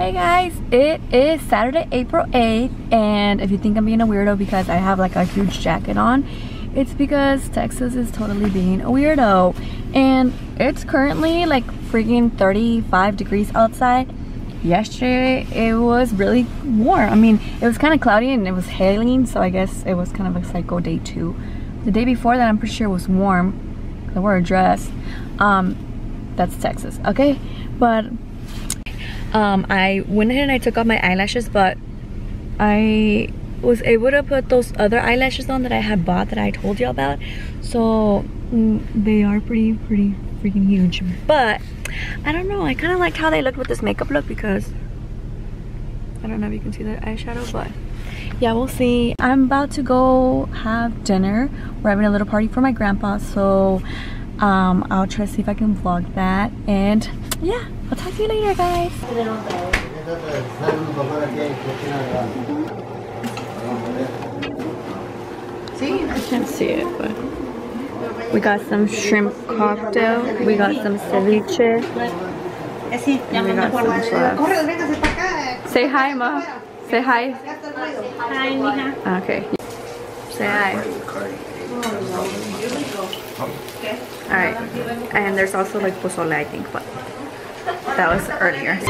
Hey guys, it is Saturday, April 8th, and if you think I'm being a weirdo because I have like a huge jacket on, it's because Texas is totally being a weirdo. And it's currently like freaking 35 degrees outside. Yesterday, it was really warm. I mean, it was kind of cloudy and it was hailing, so I guess it was kind of a psycho day too. The day before that, I'm pretty sure it was warm. I wore a dress. Um, that's Texas, okay? But um, I went ahead and I took off my eyelashes, but I was able to put those other eyelashes on that I had bought that I told you about. So mm, they are pretty, pretty freaking huge. But I don't know, I kind of liked how they looked with this makeup look because I don't know if you can see the eyeshadow, but yeah, we'll see. I'm about to go have dinner. We're having a little party for my grandpa, so um, I'll try to see if I can vlog that. And yeah, I'll talk to you later, guys. See, I can't see it, but we got some shrimp cocktail. We got some ceviche. And we got some flaps. Say hi, ma. Say hi. Hi, mija. Okay. Say hi. Alright. And there's also like pozole, I think, but that was earlier.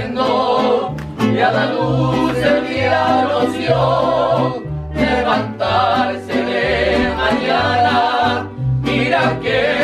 Y a la luz del día nos dio levantarse de mañana. Mira que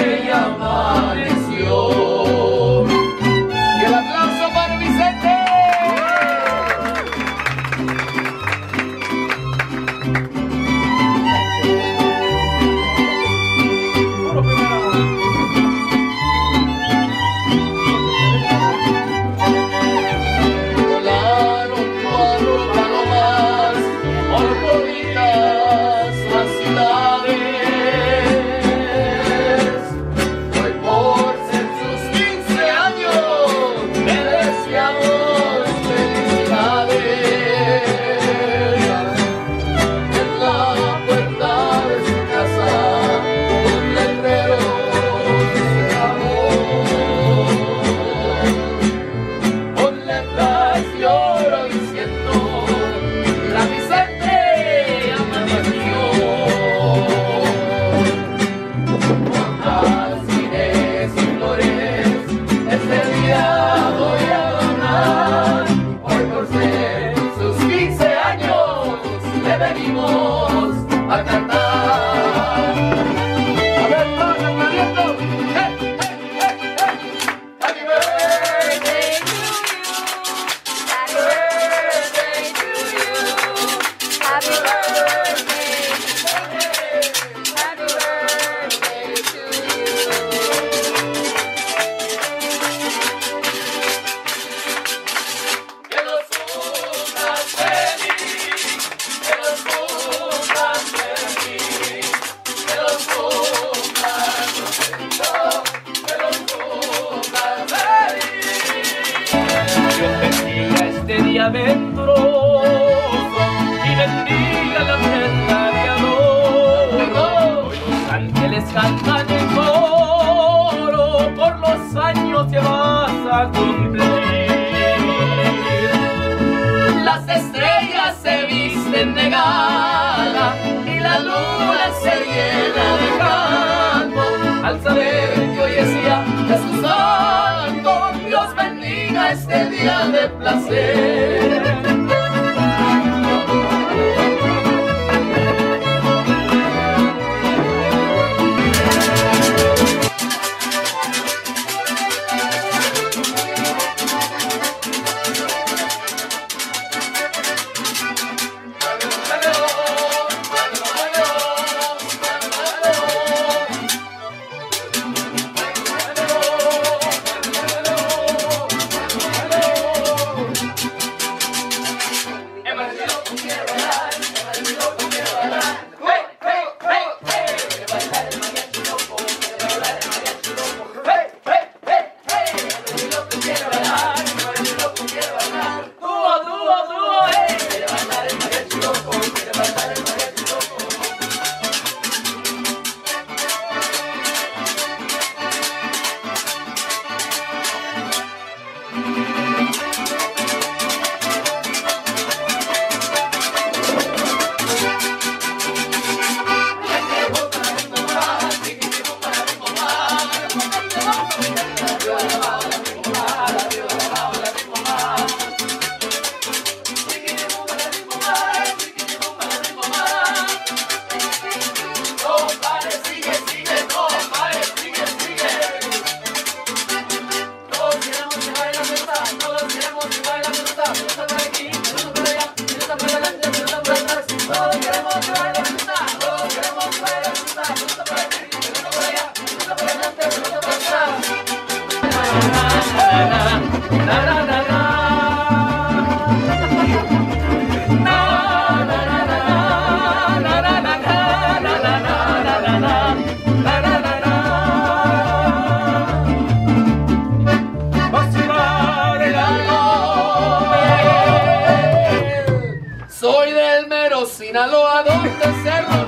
venimos a cantar Las estrellas se visten de gala y la luna se llena de canto al saber que hoy es día de su santo. Dios bendiga este día de placer. Sinaloa donde se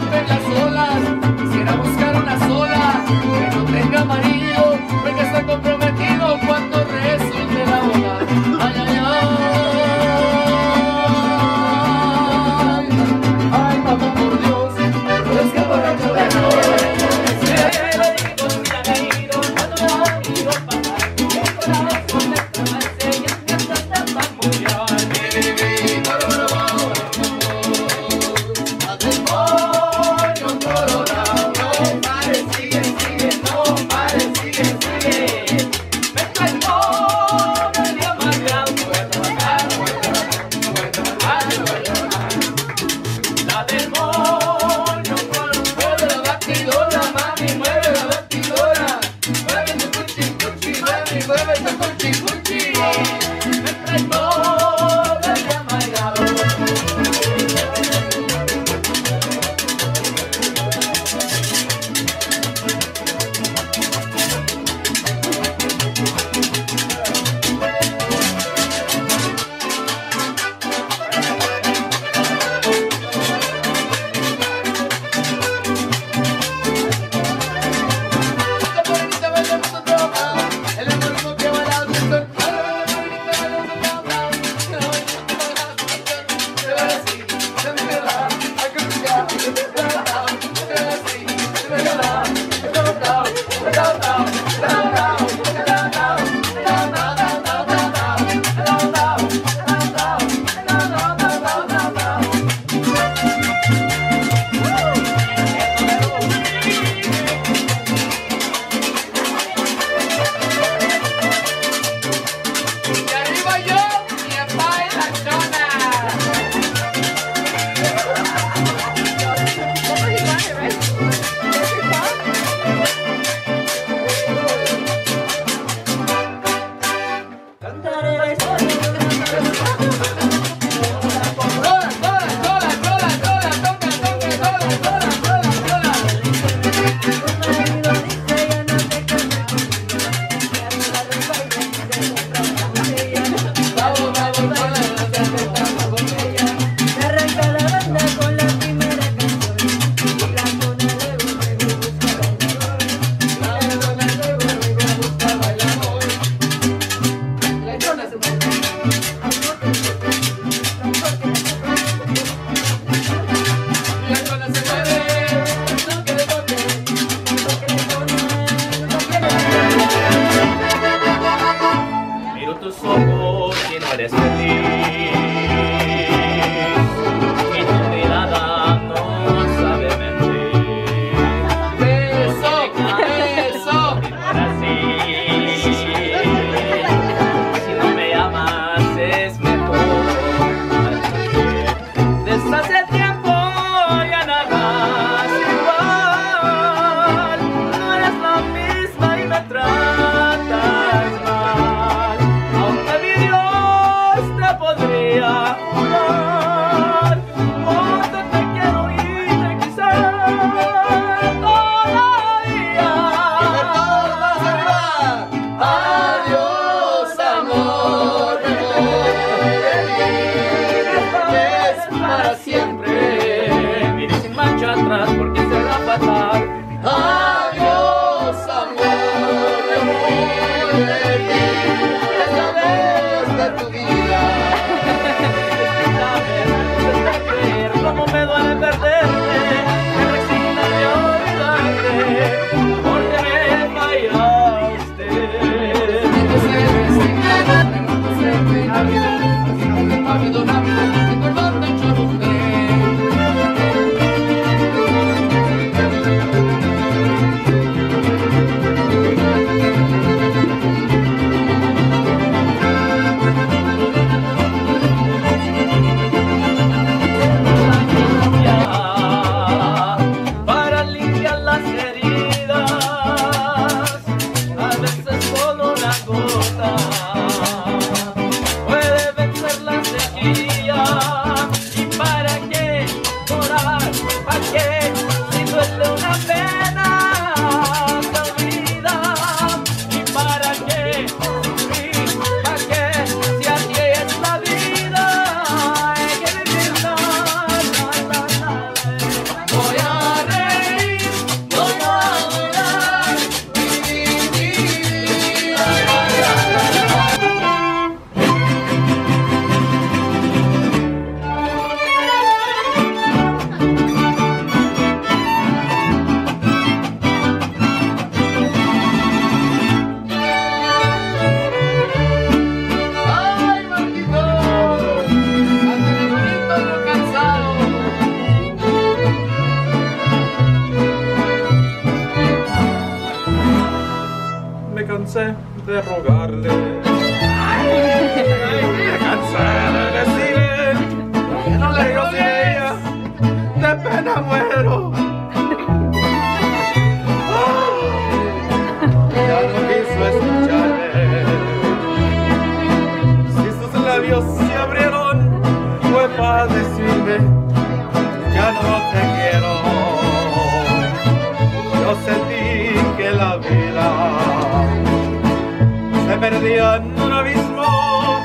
Adria perdió en un abismo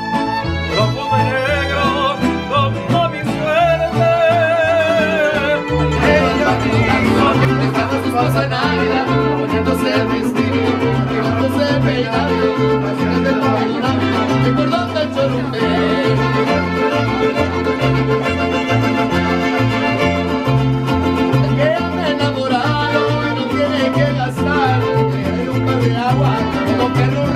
profundo y negro como mi suerte. Ella quiso dejar su falsa Navidad, poniéndose el vestido, dejándose el peinado, haciendo el peinado, recordando el chorumbe. No tiene que gastar, un par de agua, perro